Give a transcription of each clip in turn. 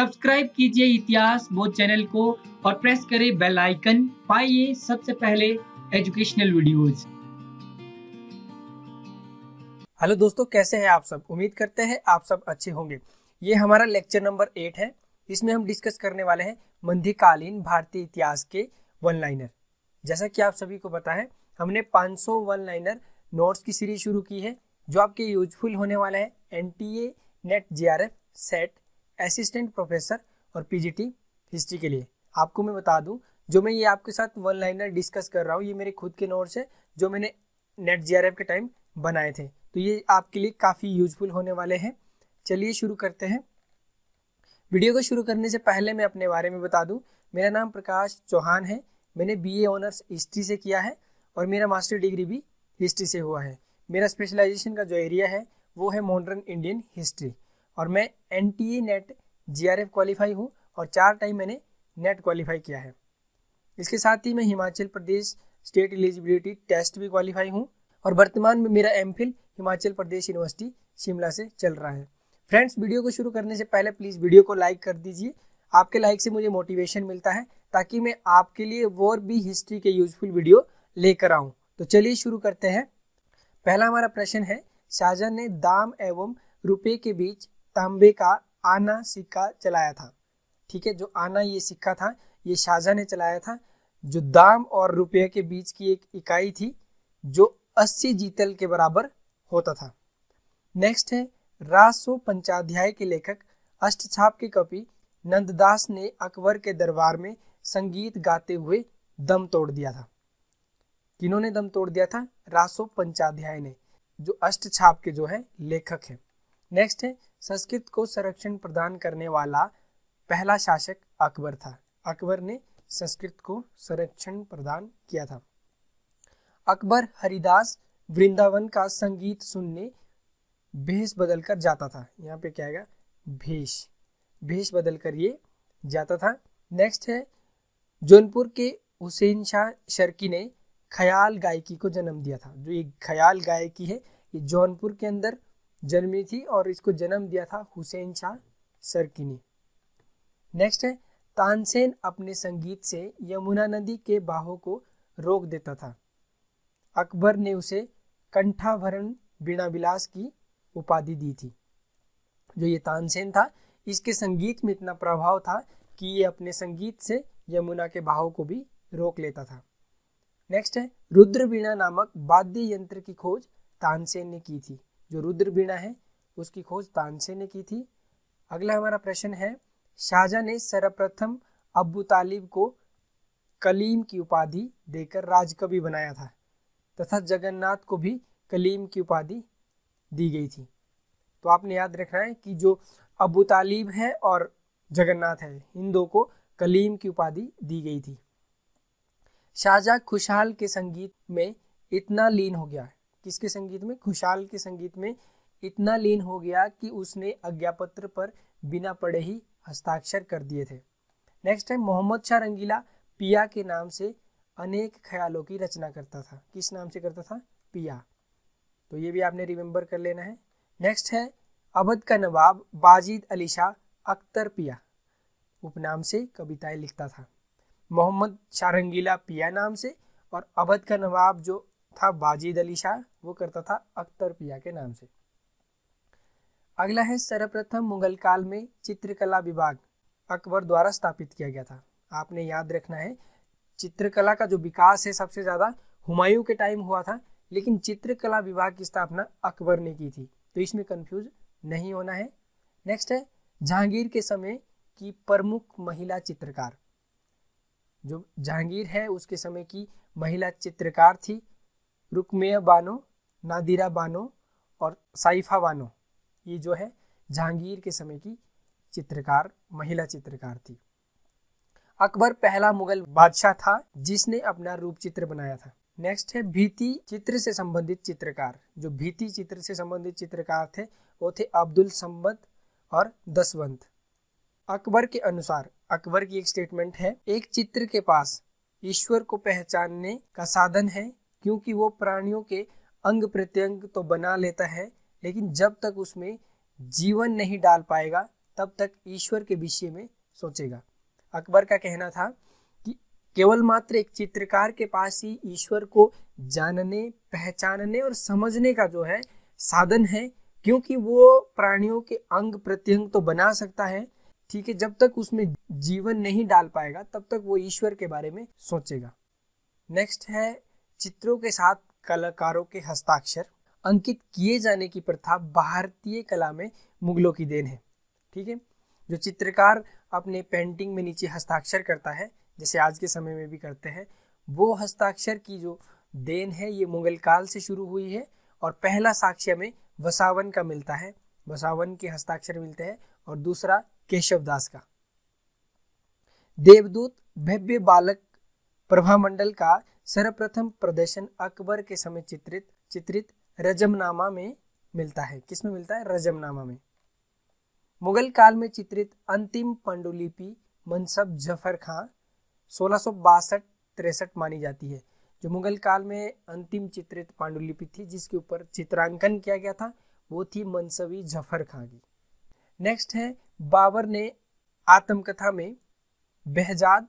Subscribe कीजिए इतिहास बोध चैनल को और प्रेस करें बेल आइकन। पाइए सबसे पहले एजुकेशनल वीडियोस हेलो दोस्तों, कैसे हैं आप सब? उम्मीद करते हैं आप सब अच्छे होंगे। ये हमारा लेक्चर नंबर एट है। इसमें हम डिस्कस करने वाले हैं मध्यकालीन भारतीय इतिहास के वन लाइनर जैसा कि आप सभी को पता है, हमने 500 वन लाइनर नोट्स की सीरीज़ शुरू की है, जो आपके यूजफुल होने वाला है। N T A NET J R F SET assistant professor और पीजीटी हिस्ट्री के लिए। आपको मैं बता दूँ, जो मैं ये आपके साथ वन लाइनर डिस्कस कर रहा हूँ, ये मेरे खुद के नोट्स है, जो मैंने नेट जी के टाइम बनाए थे। तो ये आपके लिए काफ़ी यूजफुल होने वाले हैं। चलिए शुरू करते हैं। वीडियो को शुरू करने से पहले मैं अपने बारे में बता दूँ, मेरा नाम प्रकाश चौहान है। मैंने बीए ऑनर्स हिस्ट्री से किया है और मेरा मास्टर डिग्री भी हिस्ट्री से हुआ है। मेरा स्पेशलाइजेशन का जो एरिया है, वो है मॉडर्न इंडियन हिस्ट्री और मैं N T NET J R F qualify हूँ और चार टाइम मैंने नेट क्वालिफाई किया है। इसके साथ ही मैं Himachal Pradesh state eligibility test भी क्वालिफाई हूँ और वर्तमान में मेरा एम हिमाचल प्रदेश यूनिवर्सिटी शिमला से चल रहा है। फ्रेंड्स वीडियो को शुरू करने से पहले प्लीज़ वीडियो को लाइक कर दीजिए। आपके लाइक से मुझे मोटिवेशन मिलता है ताकि मैं आपके लिए और भी हिस्ट्री के यूजफुल वीडियो लेकर आऊँ। तो चलिए शुरू करते हैं। पहला हमारा प्रश्न है, शाहजहां ने दाम एवं रुपए के बीच तांबे का आना सिक्का चलाया था। ठीक है, जो आना ये सिक्का था, ये शाहजहां ने चलाया था, जो दाम और रुपये के बीच की एक इकाई थी, जो 80 जीतल के बराबर होता था। नेक्स्ट है रासो पंचाध्याय के लेखक अष्टछाप के कवि नंददास ने अकबर के दरबार में संगीत गाते हुए दम तोड़ दिया था। किन्होंने दम तोड़ दिया था? रासो पंचाध्याय ने, जो अष्टछाप के जो है, लेखक है। नेक्स्ट है, संस्कृत को संरक्षण प्रदान करने वाला पहला शासक अकबर था। अकबर ने संस्कृत को संरक्षण प्रदान किया था। अकबर हरिदास वृंदावन का संगीत सुनने भेष बदल कर जाता था। यहाँ पे क्या आएगा? भेष। भेष बदल कर ये जाता था। नेक्स्ट है, जौनपुर के हुसैन शाह शर्की ने ख्याल गायकी को जन्म दिया था। जो ये ख्याल गायकी है, ये जौनपुर के अंदर जन्मी थी और इसको जन्म दिया था हुसैन शाह सरकी ने नेक्स्ट है, तानसेन अपने संगीत से यमुना नदी के बाहों को रोक देता था। अकबर ने उसे कंठाभरण बिना विलास की उपाधि दी थी। जो ये तानसेन था, इसके संगीत में इतना प्रभाव था कि ये अपने संगीत से यमुना के बहाव को भी रोक लेता था। नेक्स्ट है रुद्र बीणा नामक वाद्य यंत्र की खोज तानसेन ने की थी। जो रुद्र बीणा है, उसकी खोज तानसे ने की थी। अगला हमारा प्रश्न है, शाहजहां ने सर्वप्रथम अबू तालिब को कलीम की उपाधि देकर राजकवि बनाया था, तथा जगन्नाथ को भी कलीम की उपाधि दी गई थी। तो आपने याद रखना है कि जो अबू तालिब है और जगन्नाथ है, इन दो को कलीम की उपाधि दी गई थी। शाहजहां खुशहाल के संगीत में इतना लीन हो गया किसके संगीत में? खुशहाल के संगीत में। इतना लीन हो गया कि उसने आज्ञापत्र पर बिना पढ़े ही हस्ताक्षर कर दिए थे। नेक्स्ट है मोहम्मद शाह रंगीला पिया के नाम से अनेक ख्यालों की रचना करता था। किस नाम से करता था? पिया। तो ये भी आपने रिमेम्बर कर लेना है। नेक्स्ट है अवध का नवाब बाजिद अली शाह अख्तर पिया। उपनाम से कविताएँ लिखता था। मोहम्मद शाह रंगीला पिया नाम से और अवध का नवाब जो था बाजिद अली शाह, वो करता था अख्तर पिया के नाम से। अगला है सर्वप्रथम मुगल काल में चित्रकला विभाग, अकबर द्वारा स्थापित किया गया था। आपने याद रखना है, चित्रकला का जो विकास है सबसे ज़्यादा हुमायूं के टाइम हुआ था, लेकिन चित्रकला विभाग की स्थापना अकबर ने की थी। तो इसमें कंफ्यूज नहीं होना है। नेक्स्ट है, जहांगीर के समय की प्रमुख महिला चित्रकार। जो जहांगीर है, उसके समय की महिला चित्रकार थी रुकमेय बानो, नादिरा बानो और साइफा बानो। ये जो है, जहांगीर के समय की चित्रकार, महिला चित्रकार थी। अकबर पहला मुगल बादशाह था, जिसने अपना रूप चित्र बनाया था। नेक्स्ट है, भीति चित्र से संबंधित चित्रकार। जो भीति चित्र से संबंधित चित्रकार थे, वो थे अब्दुल सम्बत और दसवंत। अकबर के अनुसार, अकबर की एक स्टेटमेंट है, एक चित्र के पास ईश्वर को पहचानने का साधन है क्योंकि वो प्राणियों के अंग प्रत्यंग तो बना लेता है, लेकिन जब तक उसमें जीवन नहीं डाल पाएगा, तब तक ईश्वर के विषय में सोचेगा। अकबर का कहना था कि केवल मात्र एक चित्रकार के पास ही ईश्वर को जानने, पहचानने और समझने का जो है साधन है, क्योंकि वो प्राणियों के अंग प्रत्यंग तो बना सकता है, ठीक है, जब तक उसमें जीवन नहीं डाल पाएगा, तब तक वो ईश्वर के बारे में सोचेगा। नेक्स्ट है चित्रों के साथ कलाकारों के हस्ताक्षर अंकित किए जाने की प्रथा भारतीय कला में मुगलों की देन है, ठीक है? जो चित्रकार अपने पेंटिंग में नीचे हस्ताक्षर करता है, जैसे आज के समय में भी करते हैं, वो हस्ताक्षर की जो देन है, ये मुगल काल से शुरू हुई है और पहला साक्ष्य में वसावन का मिलता है। वसावन के हस्ताक्षर मिलते हैं और दूसरा केशव दास का। देवदूत भव्य बालक प्रभामंडल का सर्वप्रथम प्रदर्शन अकबर के समय चित्रित चित्रित रजमनामा में मिलता है। किसमें मिलता है? रजमनामा में। मुगल काल में चित्रित अंतिम पांडुलिपि मनसब ज़फ़र खां सोलह तिरसठ मानी जाती है। जो मुगल काल में अंतिम चित्रित पांडुलिपि थी, जिसके ऊपर चित्रांकन किया गया था, वो थी मनसवी ज़फ़र खां की। नेक्स्ट है, बाबर ने आत्मकथा में बेहजाद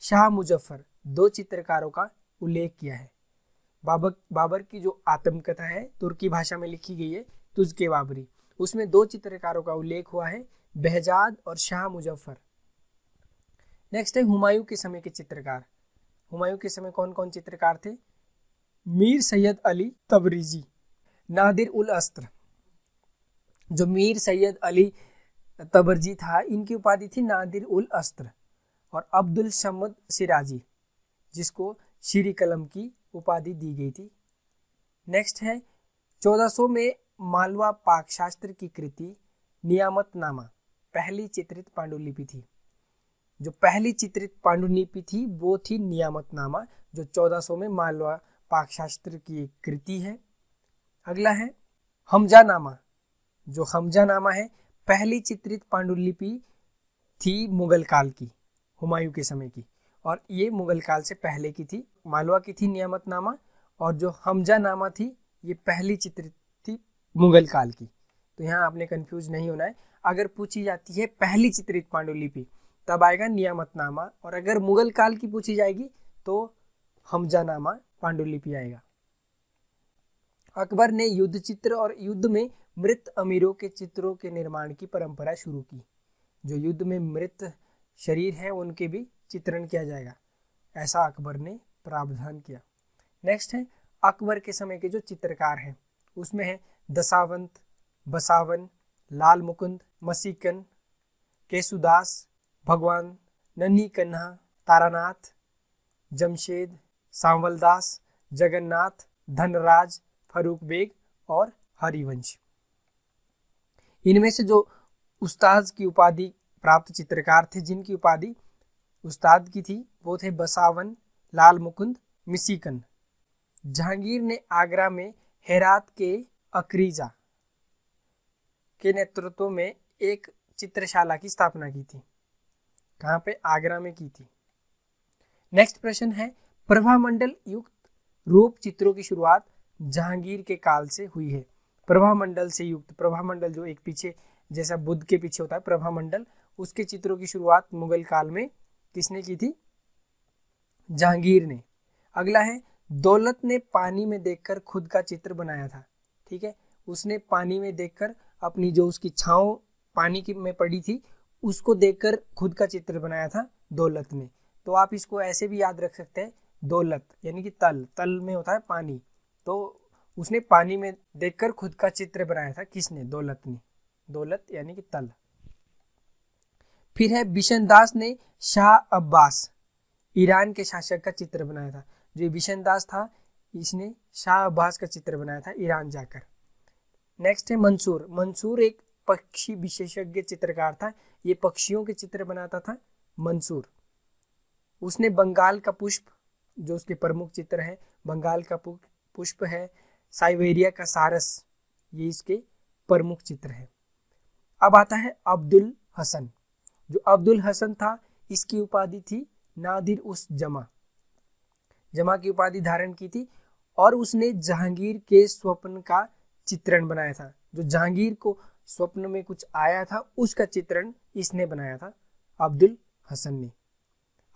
शाह मुजफ्फर। दो चित्रकारों का उल्लेख किया है। बाबर बाबर की जो आत्मकथा है, तुर्की भाषा में लिखी गई है तुझ के बाबरी। उसमें दो चित्रकारों का उल्लेख हुआ है, बेहजाद और शाह मुजफ्फर। नेक्स्ट है हुमायूं के समय के चित्रकार। हुमायूं के समय कौन कौन चित्रकार थे? मीर सैयद अली तबरीजी, नादिर उल अस्त्र। जो मीर सैयद अली तबरजी था, इनकी उपाधि थी नादिर उल अस्त्र और अब्दुल शमद सिराजी। जिसको श्री कलम की उपाधि दी गई थी। नेक्स्ट है 1400 में मालवा पाक शास्त्र की कृति नियामत नामा पहली चित्रित पांडुलिपि थी। जो पहली चित्रित पांडुलिपि थी, वो थी नियामत नामा जो 1400 में मालवा पाक शास्त्र की कृति है। अगला है हमजा नामा जो हमजा नामा है, पहली चित्रित पांडुलिपि थी मुगल काल की, हुमायूं के समय की। और ये मुगल काल से पहले की थी, मालवा की थी नियामत नामा और जो हमजा नामा थी, ये पहली चित्रित थी मुगल काल की। तो यहाँ आपने कंफ्यूज नहीं होना है। अगर पूछी जाती है पहली चित्रित पांडुलिपि, तब आएगा नियामत नामा और अगर मुगल काल की पूछी जाएगी तो हमजा नामा पांडुलिपि आएगा। अकबर ने युद्ध चित्र और युद्ध में मृत अमीरों के चित्रों के निर्माण की परंपरा शुरू की। जो युद्ध में मृत शरीर है, उनके भी चित्रण किया जाएगा। ऐसा अकबर ने प्रावधान किया। नेक्स्ट है, अकबर के समय के जो चित्रकार हैं, उसमें है दसावंत, बसावन, लाल मुकुंद, मसीकन, केसुदास, भगवान, नन्ही कन्हा, तारानाथ, जमशेद, सांवलदास, जगन्नाथ, धनराज फरूक बेग और हरिवंश। इनमें से जो उस्ताद की उपाधि प्राप्त चित्रकार थे, जिनकी उपाधि उस्ताद की थी, वो थे बसावन, लाल मुकुंद, मिसीकन। जहांगीर ने आगरा में हेरात के अक्रीजा के नेतृत्व में एक चित्रशाला की स्थापना की थी। कहाँ पे? आगरा में की थी। नेक्स्ट प्रश्न है, प्रभामंडल युक्त रूप चित्रों की शुरुआत जहांगीर के काल से हुई है। प्रभामंडल से युक्त, प्रभामंडल जो एक पीछे, जैसा बुद्ध के पीछे होता है, प्रभामंडल, उसके चित्रों की शुरुआत मुगल काल में किसने की थी? जहांगीर ने। अगला है, दौलत ने पानी में देखकर खुद का चित्र बनाया था, ठीक है? उसने पानी में देखकर अपनी जो उसकी छाव पानी की में पड़ी थी, उसको देखकर खुद का चित्र बनाया था, दौलत ने। तो आप इसको ऐसे भी याद रख सकते हैं, दौलत, यानी कि तल तल में होता है पानी। तो उसने पानी में देखकर खुद का चित्र बनाया था, किसने? दौलत ने। दौलत, यानी कि तल। फिर है बिशन दास ने शाह अब्बास। ईरान के शासक का चित्र बनाया था। जो बिशन दास था, इसने शाह अब्बास का चित्र बनाया था ईरान जाकर। नेक्स्ट है मंसूर। मंसूर एक पक्षी विशेषज्ञ चित्रकार था। ये पक्षियों के चित्र बनाता था मंसूर। उसने बंगाल का पुष्प, जो उसके प्रमुख चित्र है, बंगाल का पुष्प है साइबेरिया का सारस। ये इसके प्रमुख चित्र है। अब आता है अब्दुल हसन। जो अब्दुल हसन था, इसकी उपाधि थी नादिर उस जमा। जमा की उपाधि धारण की थी और उसने जहांगीर के स्वप्न का चित्रण बनाया था। जो जहांगीर को स्वप्न में कुछ आया था, उसका चित्रण इसने बनाया था, अब्दुल हसन ने।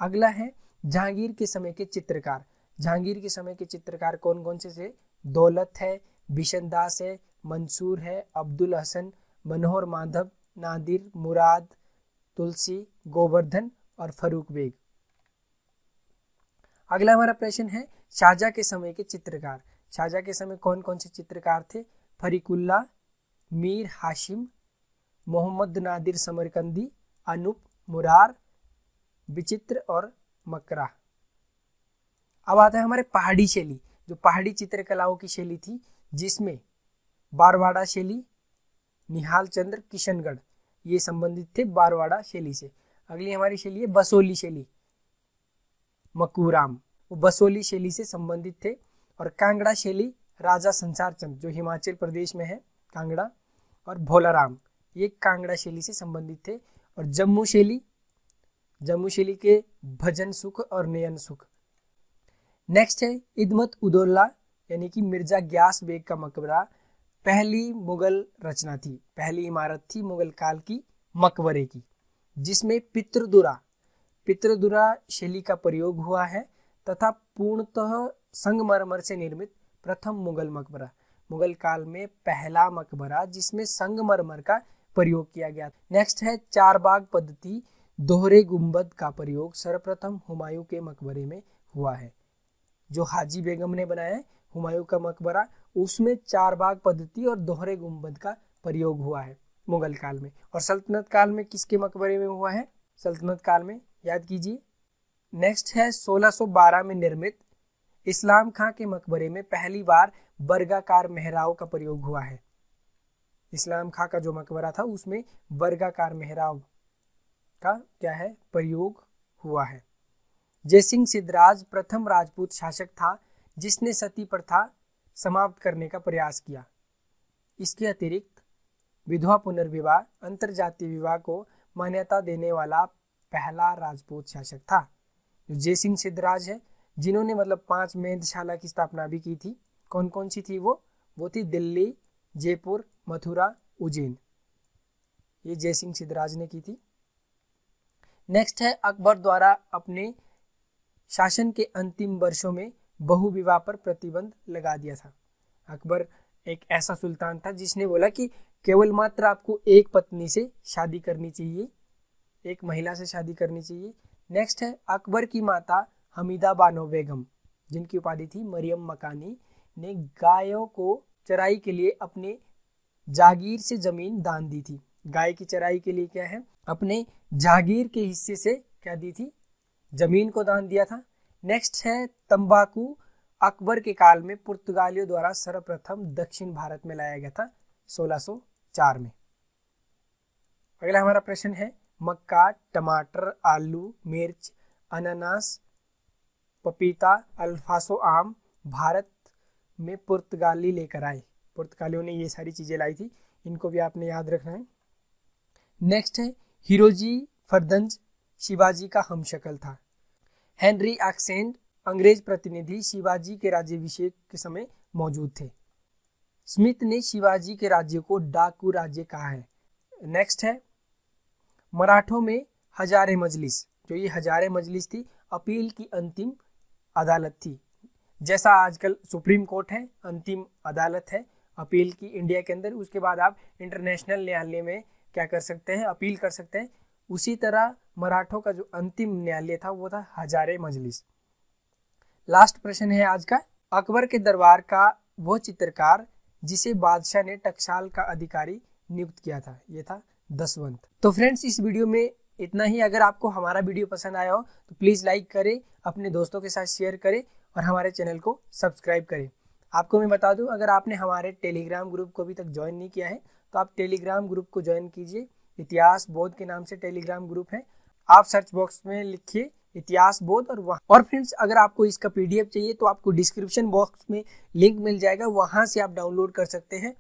अगला है जहांगीर के समय के चित्रकार। जहांगीर के समय के चित्रकार कौन कौन से थे? दौलत है, बिशन दास है, मंसूर है, अब्दुल हसन, मनोहर माधव, नादिर मुराद तुलसी, गोवर्धन और फरूक बेग। अगला हमारा प्रश्न है शाहजहा के समय के चित्रकार। शाहजहा के समय कौन कौन से चित्रकार थे? फरीकुल्ला, मीर हाशिम, मोहम्मद नादिर समरकंदी, अनूप मुरार, विचित्र और मकरा। अब आता है हमारे पहाड़ी शैली, जो पहाड़ी चित्रकलाओं की शैली थी, जिसमें बारवाड़ा शैली, निहाल चंद्र, किशनगढ़। ये संबंधित थे बारवाड़ा शैली से। अगली हमारी शैली है बसोली शैली। मकूराम। वो बसोली शैली से संबंधित थे। और कांगड़ा शैली राजा संसार चंद, जो हिमाचल प्रदेश में है, कांगड़ा। और भोलाराम, ये कांगड़ा शैली से संबंधित थे। और जम्मू शैली जम्मू शैली के भजन सुख और नयन सुख। नेक्स्ट है इदमत उदोल्ला यानी कि मिर्ज़ा ग्यास बेग का मकबरा। पहली मुगल रचना थी। पहली इमारत थी मुगल काल की मकबरे की, जिसमें पितृदुरा पितृदुरा शैली का प्रयोग हुआ है तथा पूर्णतः संगमरमर से निर्मित प्रथम मुगल मकबरा, मुगल काल में पहला मकबरा जिसमें संगमरमर का प्रयोग किया गया। नेक्स्ट है चार बाग पद्धति, दोहरे गुंबद का प्रयोग सर्वप्रथम हुमायूं के मकबरे में हुआ है, जो हाजी बेगम ने बनाया है। हुमायूं का मकबरा, उसमें चार बाग पद्धति और दोहरे गुंबद का प्रयोग हुआ है, मुगल काल में। और सल्तनत काल में किसके मकबरे में हुआ है? सल्तनत काल में, याद कीजिए। नेक्स्ट है 1612 में निर्मित इस्लाम खां के मकबरे में पहली बार वर्गाकार मेहराव का प्रयोग हुआ है। इस्लाम खां का जो मकबरा था, उसमें वर्गाकार मेहराव का क्या है? प्रयोग हुआ है। जयसिंह सिद्धराज प्रथम राजपूत शासक था जिसने सती प्रथा समाप्त करने का प्रयास किया। इसके अतिरिक्त विधवा पुनर्विवाह, अंतरजातीय विवाह को मान्यता देने वाला पहला राजपूत शासक था, जो जयसिंह सिद्धराज है, जिन्होंने मतलब पाँच मेधशाला की स्थापना भी की थी। कौन कौन सी थी वो? वो थी दिल्ली, जयपुर, मथुरा, उज्जैन। ये जयसिंह सिद्धराज ने की थी। नेक्स्ट है अकबर द्वारा अपने शासन के अंतिम वर्षों में बहु विवाह पर प्रतिबंध लगा दिया था। अकबर एक ऐसा सुल्तान था जिसने बोला कि केवल मात्र आपको एक पत्नी से शादी करनी चाहिए, एक महिला से शादी करनी चाहिए। नेक्स्ट है, अकबर की माता हमीदा बानो बेगम, जिनकी उपाधि थी मरियम मकानी, ने गायों को चराई के लिए अपने जागीर से ज़मीन दान दी थी। गाय की चराई के लिए क्या है? अपने जागीर के हिस्से से क्या दी थी? ज़मीन को दान दिया था। नेक्स्ट है तंबाकू, अकबर के काल में पुर्तगालियों द्वारा सर्वप्रथम दक्षिण भारत में लाया गया था 1604 में। अगला हमारा प्रश्न है, मक्का, टमाटर, आलू, मिर्च, अनानास, पपीता, अल्फासो, आम भारत में पुर्तगाली लेकर आए। पुर्तगालियों ने ये सारी चीज़ें लाई थी, इनको भी आपने याद रखना है। नेक्स्ट है, हिरोजी फरदंज, शिवाजी का हम शक्ल था। हेनरी एक्सेंट, अंग्रेज़ प्रतिनिधि शिवाजी के राज्यभिषेक के समय मौजूद थे। स्मिथ ने शिवाजी के राज्य को डाकू राज्य कहा है। नेक्स्ट है, मराठों में हजारे मजलिस। जो ये हजारे मजलिस थी, अपील की अंतिम अदालत थी। जैसा आजकल सुप्रीम कोर्ट है, अंतिम अदालत है अपील की इंडिया के अंदर। उसके बाद आप इंटरनेशनल न्यायालय में क्या कर सकते हैं, अपील कर सकते हैं। उसी तरह मराठों का जो अंतिम न्यायालय था, वो था हजारे मजलिस। लास्ट प्रश्न है आज का। अकबर के दरबार का वो चित्रकार, जिसे बादशाह ने टकसाल का अधिकारी नियुक्त किया था, ये था दसवंत। तो फ्रेंड्स, इस वीडियो में इतना ही। अगर आपको हमारा वीडियो पसंद आया हो तो प्लीज़ लाइक करें, अपने दोस्तों के साथ शेयर करें और हमारे चैनल को सब्सक्राइब करें। आपको मैं बता दूँ, अगर आपने हमारे टेलीग्राम ग्रुप को अभी तक ज्वाइन नहीं किया है तो आप टेलीग्राम ग्रुप को ज्वाइन कीजिए। इतिहास बोध के नाम से टेलीग्राम ग्रुप है आप सर्च बॉक्स में लिखिए इतिहास बोध और वहाँ। और फ्रेंड्स अगर आपको इसका पीडीएफ चाहिए तो आपको डिस्क्रिप्शन बॉक्स में लिंक मिल जाएगा। वहाँ से आप डाउनलोड कर सकते हैं।